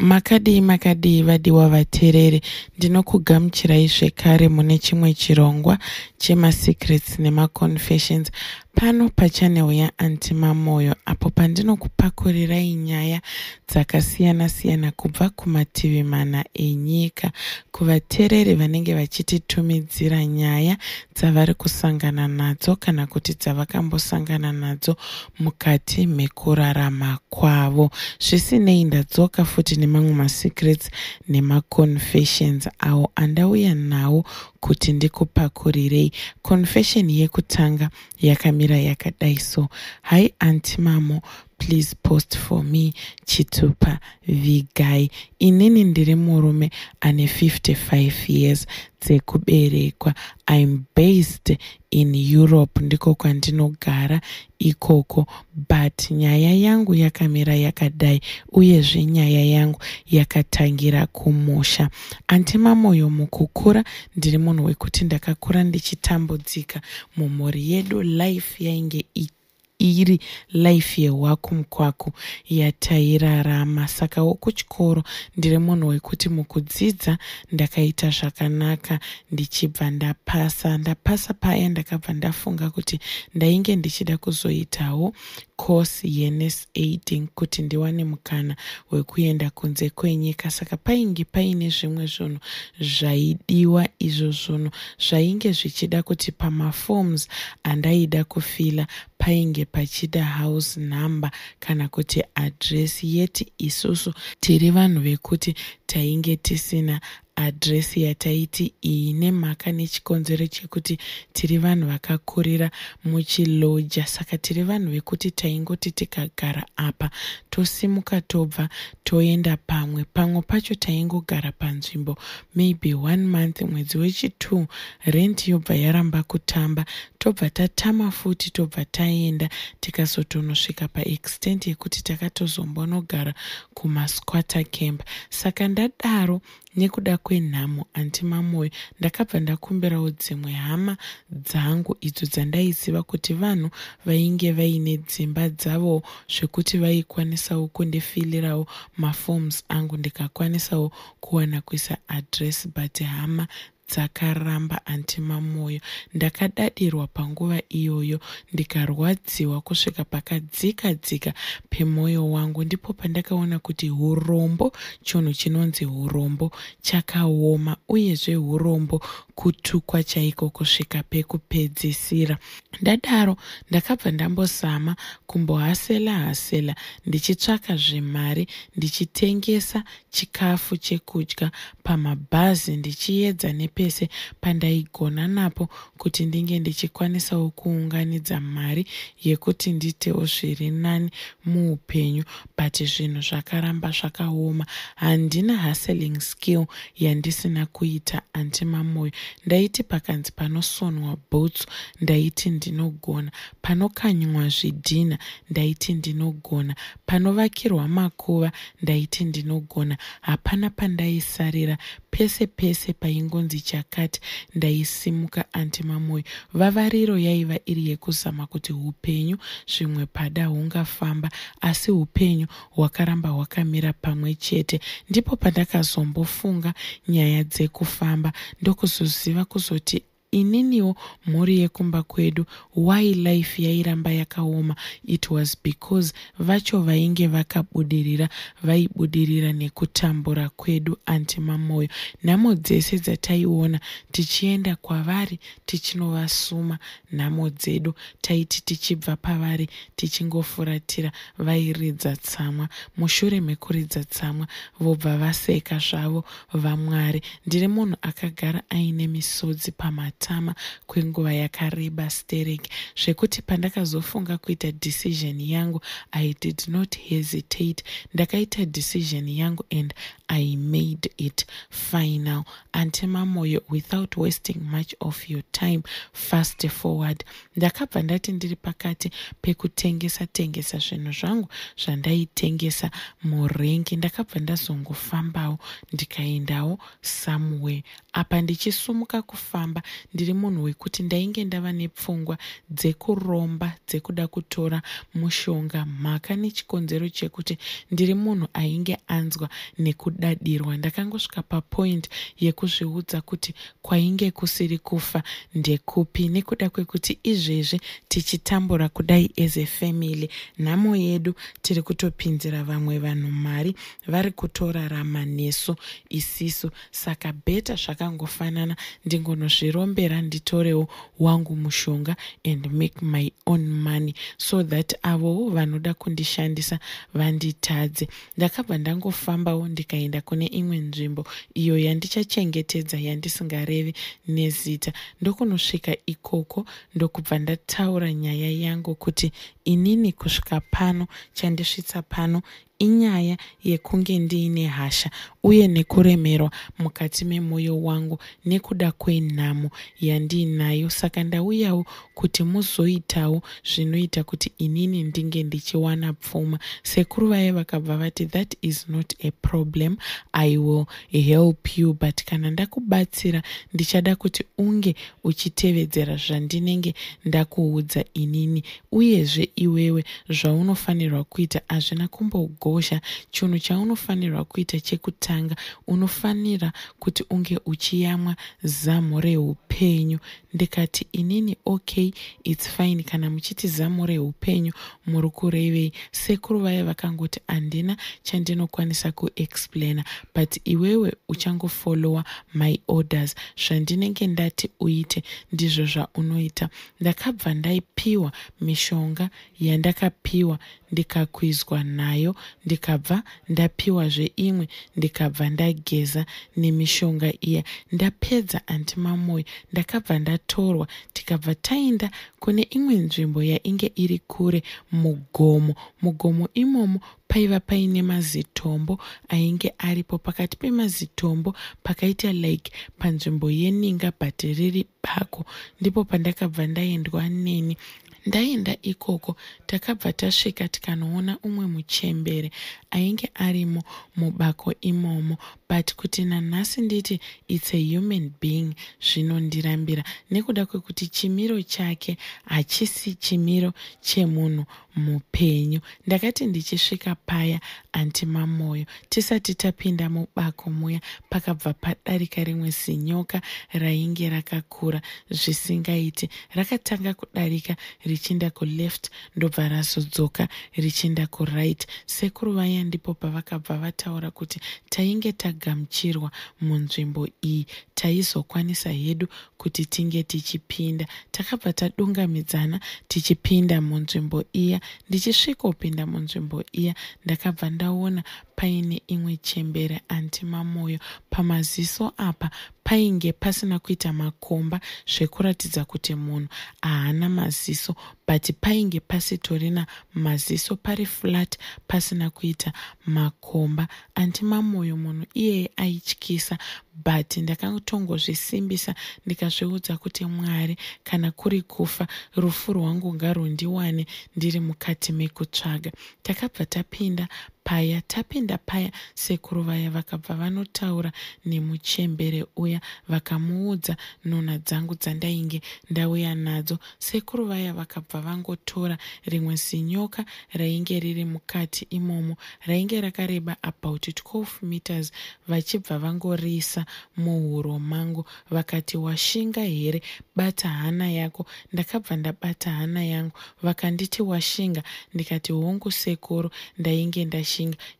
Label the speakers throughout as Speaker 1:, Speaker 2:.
Speaker 1: makadii makadii vadiwa vateereri ndinokugamuchirai zvekare mune chimwe chirongwa chemasecrets nemaconfessions pano pachanel yaantimamoyo apo pandinokupakurirai nyaya dzakasiyana-siyana kubva kumativi mana enyika kuvateereri vanenge vachititumidzira nyaya dzavari kusangana nadzo kana kuti dzavakambosangana nadzo mukati mekurarama kwavo. Zvisinei ndadzoka futi nemamwe masecrets nemaconfessions awo andauya nawo kuti ndikupakurirei. Confession yekutanga yakamira yakadai so hai antimamo please post for me chitupa vigai. Inini ndiri murume ane 55 years dzekuberekwa. Im based in europe ndiko kwandinogara ikoko. But nyaya yangu yakamira yakadai uyezve nyaya yangu yakatangira kumusha antimamoyo mukukura ndiri munhu wekuti ndakakura ndichitambudzika. Mumhuri yedu life yainge iri life yehwaku mukwaku yatairarama saka wokuchikoro ndiri munhu wekuti mukudzidza ndakaita zvakanaka ndichibva ndapasa. Ndapasa paya ndakabva ndafunga kuti ndainge ndichida kuzoitawo course yenes aiding kuti ndiwane mukana wekuenda kunze kwenyika. Saka painge paine zvimwe zvinhu zvaidiwa izvo zvinhu zvainge zvichida kuti pamaforms andaida kufila painge pachida house number kana kuti adresi yeti isusu tiri vanhu vekuti tainge tisina adhiresi yataiti iyi nemhaka nechikonzero chekuti tiri vanhu vakakurira muchiloja. Saka tiri vanhu vekuti taingoti tikagara apa tosimuka tobva toenda pamwe. Pamwe pacho taingogara panzvimbo maybe one month mwedzi wechitu rent yobva yaramba kutamba. Tobva tatama futi tobva taenda tikazotonosvika paextent yekuti takatozombonogara kumasquatter camp. Saka ndadaro nekuda kwenhamo antimamoyo ndakabva ndakumbirawo dzimwe hama dzangu idzo dzandaiziva kuti vanhu vainge vaine dzimba dzavo zvekuti vaikwanisawo kundifilirawo maforms angu ndikakwanisawo kuwana kuisa adresi but hama dzakaramba antimamoyo ndakadadirwa panguva iyoyo ndikarwadziwa kusvika pakadzika dzika pemwoyo wangu ndipo pandakaona kuti urombo chinhu chinonzi urombo chakaoma uyezve urombo kutukwa chaiko kusvika pekupedzisira. Ndadaro ndakabva ndambozama kumbohasela hasela ndichitsvaka zvemari ndichitengesa chikafu chekudya pamabhazi ndichiedza nepese pandaigona napo kuti ndinge ndichikwanisawo kuunganidza mari yekuti nditewo zviri nani muupenyu but zvinhu zvakaramba zvakaoma. Handina hustling skill yandisina kuita antimamoyo ndaiti pakanzi panosonwa bhutsu ndaiti ndinogona. Panokanywa zvidhina ndaiti ndinogona. Panovakirwa makuva ndaiti ndinogona. Hapana pandaisarira pese pese paingonzi chakati ndaisimuka antimamoyo vavariro yaiva iri yekuzama kuti upenyu zvimwe pada hungafamba asi upenyu hwakaramba hwakamira pamwe chete. Ndipo pandakazombofunga nyaya dzekufamba ndokuzoziva kuzoti ininiwo mhuri yekumba kwedu. Why life yairamba yakaoma? It was because vacho vainge vakabudirira vaibudirira nekutambura kwedu antimamoyo. Nhamo dzese dzataiona tichienda kwavari tichinovasuma nhamo dzedu taiti tichibva pavari tichingofuratira vairidza tsamwa. Mushure mekuridza tsamwa vobva vaseka zvavo vamwari. Ndiri munhu akagara aine misodzi pamatama kwenguva yakareba stereki zvekuti pandakazofunga kuita decision yangu i did not hesitate. Ndakaita decision yangu and i made it final. Antimamoyo without wasting much of your time fast forward. Ndakabva ndati ndiri pakati pekutengesa tengesa zvinhu zvangu zvandaitengesa murengi. Ndakabva ndazongofambawo ndikaendawo somewhere. Apa ndichisumuka kufamba ndiri munhu wekuti ndainge ndava nepfungwa dzekuromba dzekuda kutora mushonga. Mhaka nechikonzero chekuti ndiri munhu ainge anzwa nekudadirwa. Ndakangosvika papoint yekuzviudza kuti kwainge kusiri kufa ndekupi nekuda kwekuti izvezvi tichitambura kudai as afamily nhamo yedu tiri kutopinzira vamwe vanhu mari vari kutorarama nesu isisu. Saka bheta zvakangofanana ndingonozvirombera nditorewo wangu mushonga and make my own money so that avowo vanoda kundishandisa vanditadze. Ndakabva ndangofambawo ndikaenda kune imwe nzvimbo iyo yandichachengetedza yandisingarevi nezita. Ndokunosvika ikoko ndokubva ndataura nyaya yangu kuti inini kusvika pano chandisvitsa pano inyaya yekunge ndiine hasha uye nekuremerwa mukati memwoyo wangu nekuda kwenhamo yandiinayo saka ndauyawo kuti muzoitawo zvinoita kuti inini ndinge ndichiwana pfuma. Sekuru vaye vakabva vati that is not a problem. I will help you. But kana ndakubatsira ndichada kuti unge uchitevedzera zvandinenge ndakuudza inini. Uyezve iwewe zvaunofanirwa kuita hazvina kumbogosha chinhu chaunofanirwa kuita chekutanga unofanira kuti unge uchiyamwa zamu reupenyu. Ndikati inini okay its fine. Kana muchiti zamu reupenyu muri kurevei. Sekuru vaya vakangoti handina chandinokwanisa kuexplaina but iwewe uchangofollowa my orders. Zvandinenge ndati uite ndizvo zvaunoita. Ndakabva ndaipiwa mishonga yandakapiwa ndikakwizwa nayo ndikabva ndapiwazve imwe ndikabva ndageza nemishonga iya. Ndapedza antimamoyo ndakabva ndatorwa tikabva taenda kune imwe nzvimbo yainge iri kure mugomo. Mugomo imomo paiva paine mazitombo ainge aripo. Pakati pemazitombo pakaita like panzvimbo yeninga but riri bako. Ndipo pandakabva ndaendwa neni ndaenda ikoko takabva tasvika tikanoona umwe muchembere ainge arimo mubako imomo. But kuti nanhasi nditi its a human being zvinondirambira nekuda kwekuti chimiro chake hachisi chimiro chemunhu mupenyu. Ndakati ndichisvika paya antimamoyo tisati tapinda mubako muya pakabva padarika rimwe zinyoka rainge rakakura zvisingaiti. Rakatanga kudarika richienda kuleft ndobva razodzoka richienda kuright. Sekuru vaya ndipo pavakabva vataura kuti tainge tagamuchirwa munzvimbo iyi. Taizokwanisa hedu kuti tinge tichipinda. Takabva tadungamidzana tichipinda munzvimbo iya ndichisvikopinda munzvimbo iya ndakabva ndaona paine imwe chembere antimamoyo pamaziso apa painge pasina kuita makomba zvekuratidza kuti munhu haana maziso but painge pasitorina maziso pari flat pasina kuita makomba. Antimamoyo munhu iyeye aityisa but ndakatongozvisimbisa ndikazviudza kuti mwari kana kuri kufa rufu rwangu ngarundiwane ndiri mukati mekutsvaga. Takabva tapinda paya tapinda paya sekuru vaya vakabva vanotaura nemuchembere uya vakamuudza nhunha dzangu dzandainge ndauya nadzo. Sekuru vaya vakabva vangotora rimwe zinyoka rainge riri mukati imomo rainge rakareba about 12 meters vachibva vangoriisa muhuro mangu vakati washinga here? Bata hana yako. Ndakabva ndabata hana yangu vakanditi washinga. Ndikati hongu sekuru ndainge ndashinga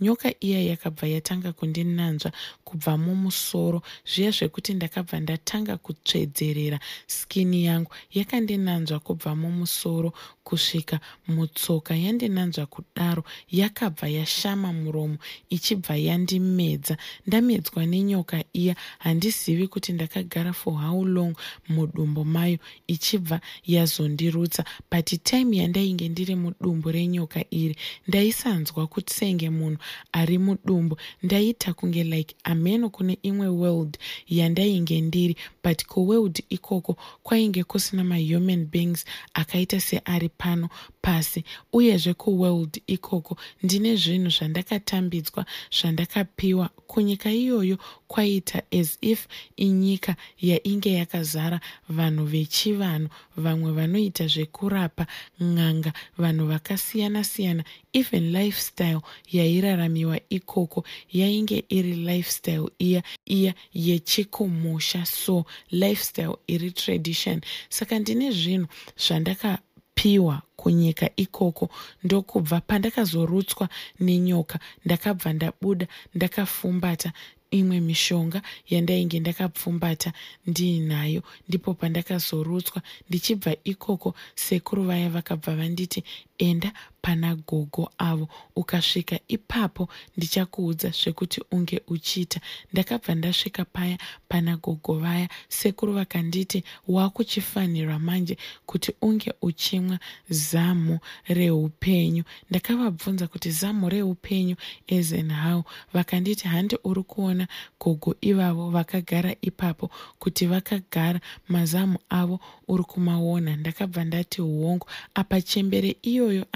Speaker 1: nyoka iya yakabva yatanga kundinanzva kubva mumusoro zviya zvekuti ndakabva ndatanga kutsvedzerera skini yangu. Yakandinanzva kubva mumusoro kusvika mutsoka yandinanzva kudaro. Yakabva yashama muromo ichibva yandimedza. Ndamedzwa nenyoka iya handizivi kuti ndakagara for how long mudumbu mayo ichibva yazondirutsa. But time yandainge ndiri mudumbu renyoka iri ndaisanzwa kuti senge munhu ari mudumbu. Ndaita kunge like ameno kune imwe world yandainge ndiri but kuworld ikoko kwainge kusina mahuman beings akaita seari pano pasi. Uyezve kuworld ikoko ndine zvinhu zvandakatambidzwa zvandakapiwa. Kunyika iyoyo kwaita as if inyika yainge yakazara vanhu vechivanhu vamwe vanoita zvekurapa n'anga vanhu vakasiyana-siyana. Even lifestyle yairaramiwa ikoko yainge iri lifestyle iya iya yechikumusha so lifestyle iri tradition. Saka ndine zvinhu zvandakapiwa kunyika ikoko ndokubva pandakazorutswa nenyoka ndakabva ndabuda ndakafumbata imwe mishonga yandainge ndakapfumbata ndiinayo ndipo pandakazorutswa ndichibva ikoko sekuru vaya vakabva vanditi enda pana gogo avo. Ukasvika ipapo ndichakuudza zvekuti unge uchiita. Ndakabva ndasvika paya pana gogo vaya sekuru vakanditi wakuchifanirwa manje kuti unge uchimwa zamu reupenyu. Ndakavabvunza kuti zamu reupenyu ezenhau vakanditi handi uri kuona gogo ivavo vakagara ipapo kuti vakagara. Mazamu avo uri kumaona. Ndakabva ndati hongu apa chembere iyoyo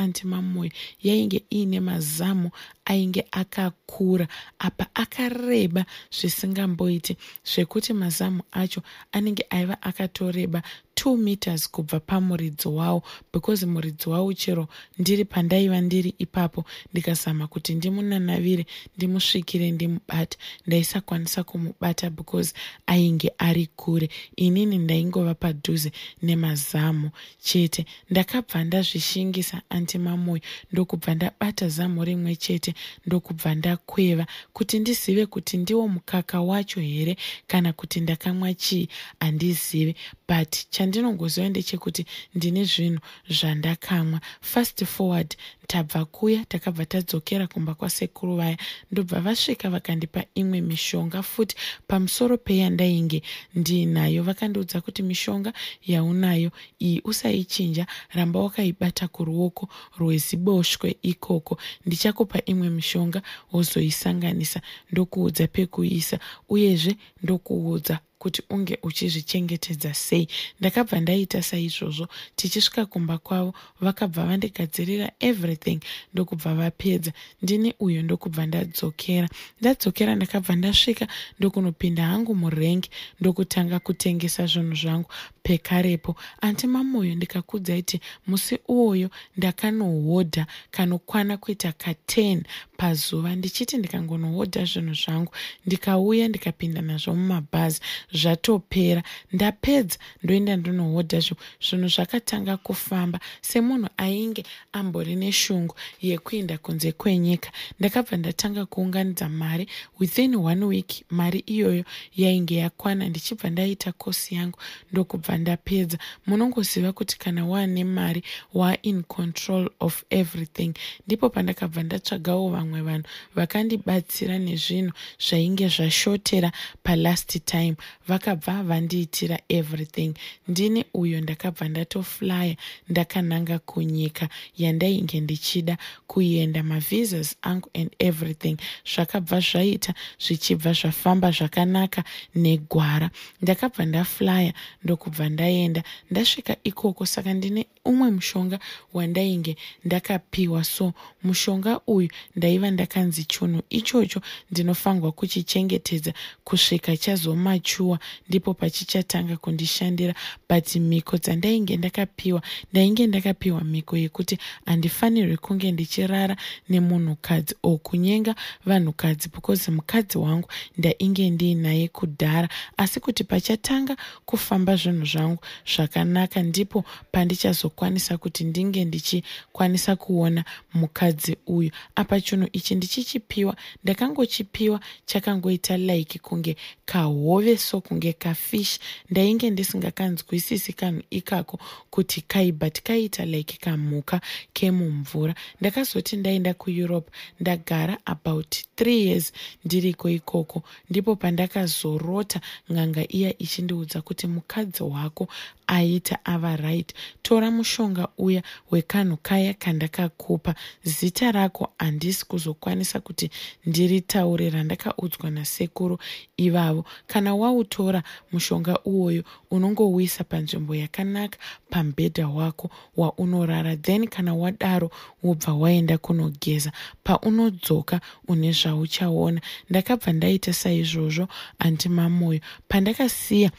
Speaker 1: antimamoyo yainge iine mazamu ainge akakura apa akareba zvisingamboiti. Zvekuti mazamu acho anenge aiva akatoreba 2 meters kubva pamuridzo wavo because muridzi wavo chero ndiri pandaiva ndiri ipapo. Ndikazama kuti ndimunanavire ndimusvikire ndimubata. Ndaisakwanisa kumubata because ainge ari kure. Inini ndaingova padhuze nemazamu. Chete ndakabva ndazvishingisa antimamoyo ndokubva ndabata zamu rimwe chete ndokubva ndakweva kuti ndizive kuti ndiwo mukaka wacho here kana kuti ndakamwa chii handizive but chandinongoziva ndechekuti ndine zvinhu zvandakamwa. Fast forward tabva kuya takabva tadzokera kumba kwasekuru vaya ndobva vasvika vakandipa imwe mishonga futi pamusoro peyandainge ndiinayo vakandiudza kuti mishonga yaunayo iyi usaichinja ramba wakaibata kuruoko rweziboshwe ikoko. Ndichakupa imwe mishonga wozoisanganisa ndokuudza pekuisa uyezve ndokuudza kuti unge uchizvichengetedza sei. Ndakabva ndaita saizvozvo tichisvika kumba kwavo vakabva vandigadzirira everything ndokubva vapedza. Ndini uyo ndokubva ndadzokera. Ndadzokera ndakabva ndasvika ndokunopinda hangu murengi ndokutanga kutengesa zvinhu zvangu pekarepo. Antimamoyo ndikakudzai musi uwoyo ndakanohodha kanokwana kuita ka10 pazuva ndichiti ndikangonohodha zvinhu zvangu ndikauya ndikapinda nazvo mumabhazi zvatopera. Ndapedza ndoenda ndonohodha zvo zvinhu zvakatanga kufamba semunhu ainge ambori neshungu yekuenda kunze kwenyika. Ndakabva ndatanga kuunganidza mari within one week mari iyoyo yainge yakwana. Ndichibva ndaita kosi yangu ndokubva ndapedza. Munongoziva kuti kana waane mari wain control of everything. Ndipo pandakabva ndatsvagawo vamwe vanhu vakandibatsira nezvinhu zvainge zvashotera palast time. Vakabva vandiitira everything. Ndini uyo ndakabva ndatoflya ndakananga kunyika yandainge ndichida kuenda mavisas angu and everything. Zvakabva zvaita zvichibva zvafamba zvakanaka negwara. Ndakabva ndaflya ndokubva ndaenda. Ndasvika ikoko saka ndine umwe mushonga wandainge ndakapiwa. So mushonga uyu ndaiva ndakanzi chunhu ichocho ndinofanirwa kuchichengetedza kusvika chazomachuwa ndipo pachichatanga kundishandira. But mhiko dzandainge ndakapiwa ndainge ndakapiwa mhiko yekuti handifanirwi kunge ndichirara nemunhukadzi o kunyenga vanhukadzi because mukadzi wangu ndainge ndiinaye kudhara. Asi kuti pachatanga kufamba zvinhu zvangu zvakanaka ndipo pandichazokwanisa kuti ndinge ndichikwanisa kuona mukadzi uyu. Apa chinhu ichi ndichichipiwa ndakangochipiwa chakangoita like kunge kahove so kunge kafish. Ndainge ndisingakanzwisisi kanhu ikako kuti kai but kaita like kamhuka kemumvura. Ndakazoti ndaenda kueurope ndagara about three years ndiriko ikoko. Ndipo pandakazorota ng'anga iya ichindiudza kuti mukadzi wako aita ava right. Tora mushonga uya wekanhu kaya kandakakupa. Zita rako handisi kuzokwanisa kuti ndiritaure randakaudzwa nasekuru ivavo. Kana wautora mushonga uwoyo unongouisa panzvimbo yakanaka pamubhedha wako waunorara. Then kana wadaro wobva waenda kunogeza. Paunodzoka une zvauchaona. Ndakabva ndaita saizvozvo andimamoyo pandakasiya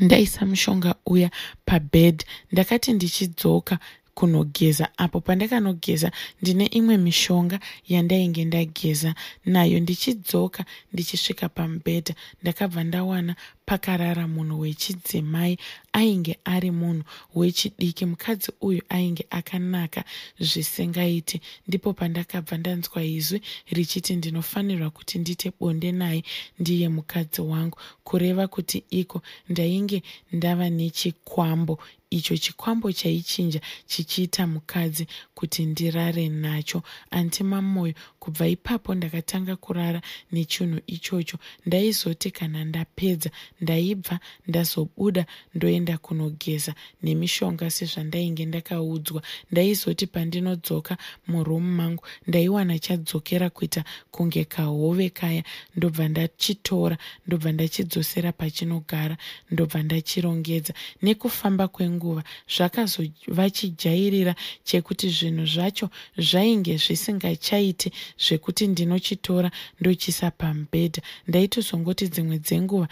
Speaker 1: ndaisa mushonga uya pabhedhi ndakati ndichidzoka kunogeza. Apo pandakanogeza ndine imwe mishonga yandainge ndageza. Nayo ndichidzoka ndichisvika pamubhedha ndakabva ndawana pakarara munhu wechidzimai ainge ari munhu wechidiki. Mukadzi uyu ainge akanaka zvisingaiti. Ndipo pandakabva ndanzwa izwi richiti ndinofanirwa kuti ndite bonde naye ndiye mukadzi wangu. Kureva kuti iko ndainge ndava nechikwambo. Icho chikwambo chaichinja chichiita mukadzi kuti ndirare nacho. Antimamoyo kubva ipapo ndakatanga kurara nechinhu ichocho ndaizoti kana ndapedza ndaibva ndazobuda ndoenda kunogeza nemishonga sezvandainge ndakaudzwa. Ndaizoti pandinodzoka murumu mangu ndaiwana chadzokera kuita kunge kahove kaya. Ndobva ndachitora ndobva ndachidzosera pachinogara ndobva ndachirongedza. Nekufamba kwenguva zvakazova chijairira chekuti zvinhu zvacho zvainge zvisingachaiti zvekuti ndinochitora ndochisa pamubhedha ndaitozongoti dzimwe dzenguva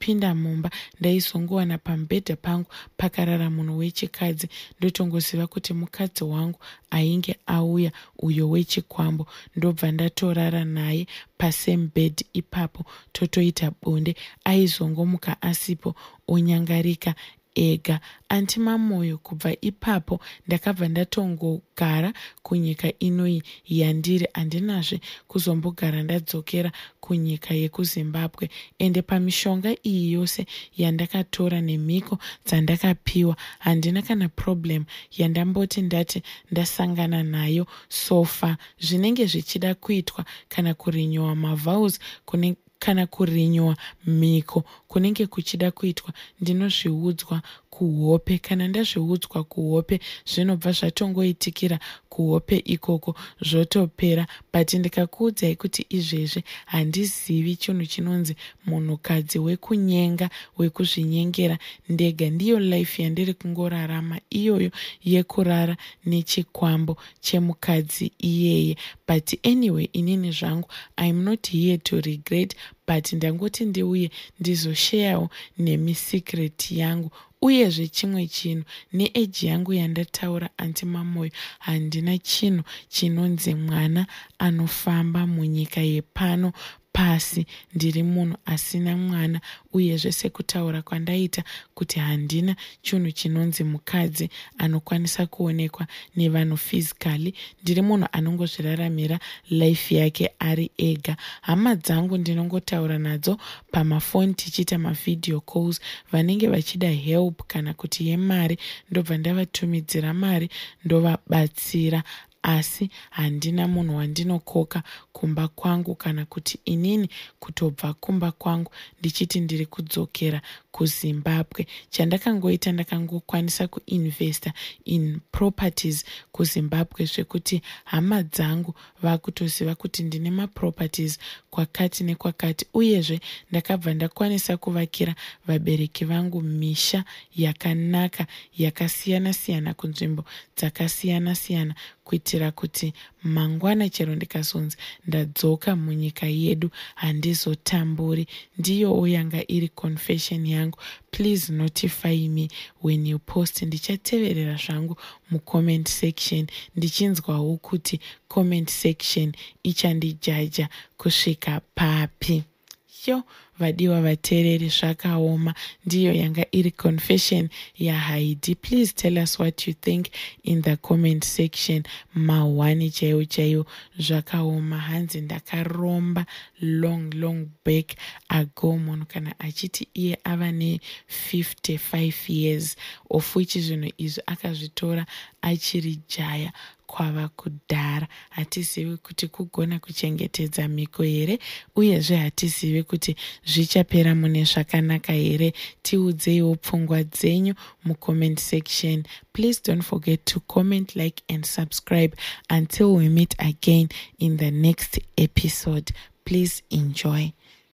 Speaker 1: ndichipinda mumba ndaizongowana pamubhedha pangu pakarara munhu wechikadzi. Ndotongoziva kuti mukadzi wangu ainge auya uyo wechikwambo. Ndobva ndatorara naye pasembed ipapo totoita bonde. Aizongomuka asipo onyangarika ega. Antimamoyo kubva ipapo ndakabva ndatongogara kunyika inoi yandiri. Handinazve kuzombogara ndadzokera kunyika yekuzimbabwe. Ende pamishonga iyi yose yandakatora nemhiko dzandakapiwa handina kana problem yandamboti ndati ndasangana nayo sofa zvinenge zvichida kuitwa kana kurinyowa mavhaus kune kana kurinyowa mhiko kunenge kuchida kuitwa ndinozviudzwa kuhope. Kana ndazviudzwa kuhope zvinobva zvatongoitikira kuhope ikoko zvotopera. But ndikakuudzai kuti izvezvi handizivi chinhu chinonzi munhukadzi wekunyenga wekuzvinyengera. Ndega ndiyo life yandiri kungorarama iyoyo yekurara nechikwambo chemukadzi iyeye. But anyway inini zvangu iam not here to regret but ndangoti ndiuye ndizosheyawo nemisecret yangu uyezve chimwe chinhu neeji yangu yandataura antimamoyo handina chinhu chinonzi mwana anofamba munyika yepano pasi ndiri munhu asina mwana uyezve sekutaura kwandaita kuti handina chinhu chinonzi mukadzi anokwanisa kuonekwa nevanhu physically. Ndiri munhu anongozviraramira life yake ari ega. Hama dzangu ndinongotaura nadzo pamafoni tichiita mavideo calls. Vanenge vachida help kana kuti yemari ndobva ndavatumidzira mari ndovabatsira. Asi handina munhu wandinokoka kumba kwangu kana kuti inini kutobva kumba kwangu ndichiti ndiri kudzokera kuzimbabwe. Chandakangoita ndakangokwanisa kuinvesta in properties kuzimbabwe zvekuti hama dzangu vakutoziva kuti ndine maproperties kwakati nekwakati uyezve ndakabva ndakwanisa kuvakira vabereki vangu misha yakanaka yakasiyana-siyana kunzvimbo dzakasiyana-siyana kuitira kuti mangwana chero ndikazonzi ndadzoka munyika yedu handizotamburi. Ndiyowo yanga iri confession yangu. Please notify me when you post. Ndichateverera zvangu mucomment section. Ndichinzwawo kuti comment section ichandijaja kusvika papi yo vadiwa vateereri zvakaoma. Ndiyo yanga iri confession yahaidi please tell us what you think in the comment section. Mahwani chaiwo chaiwo zvakaoma. Hanzi ndakaromba long long back ago. Munhu kana achiti iye ava ne55 years of which zvinhu izvi akazvitora achiri jaya kwava kudhara. Hatizivi kuti kugona kuchengetedza mhiko here uyezve hatizivi kuti zvichapera mune zvakanaka here. Tiudzeiwo pfungwa dzenyu mucomment section. Please don't forget to comment like and subscribe until we meet again in the next episode. Please enjoy